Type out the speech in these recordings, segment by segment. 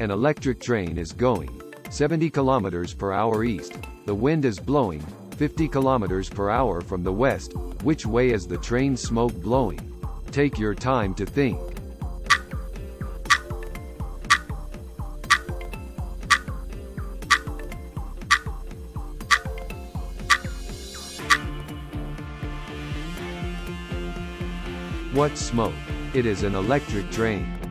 An electric train is going 70 kilometers per hour east. The wind is blowing 50 kilometers per hour from the west. Which way is the train smoke blowing? Take your time to think. What smoke? It is an electric train.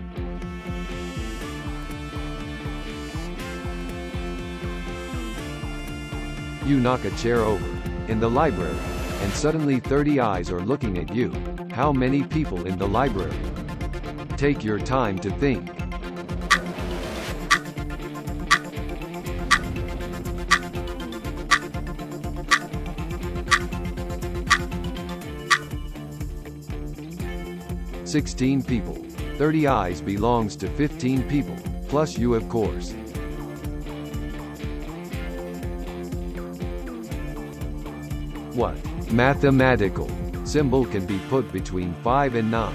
You knock a chair over, in the library, and suddenly 30 eyes are looking at you. How many people in the library? Take your time to think. Sixteen people. 30 eyes belongs to 15 people, plus you of course. What? Mathematical. Symbol can be put between 5 and 9.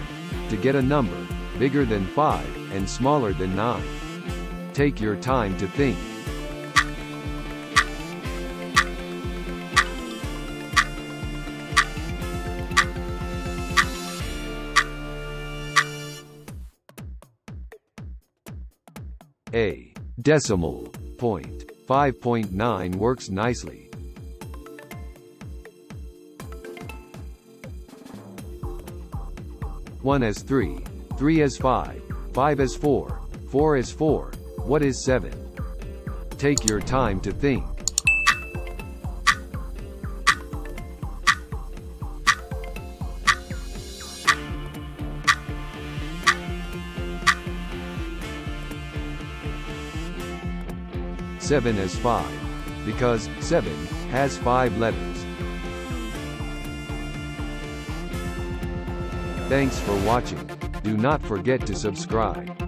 To get a number, bigger than 5, and smaller than 9. Take your time to think. A. Decimal point. 5.9 works nicely. One is three, three is five, five is four, four is four. What is seven? Take your time to think. Seven is five. Because seven has five letters. Thanks for watching. Do not forget to subscribe.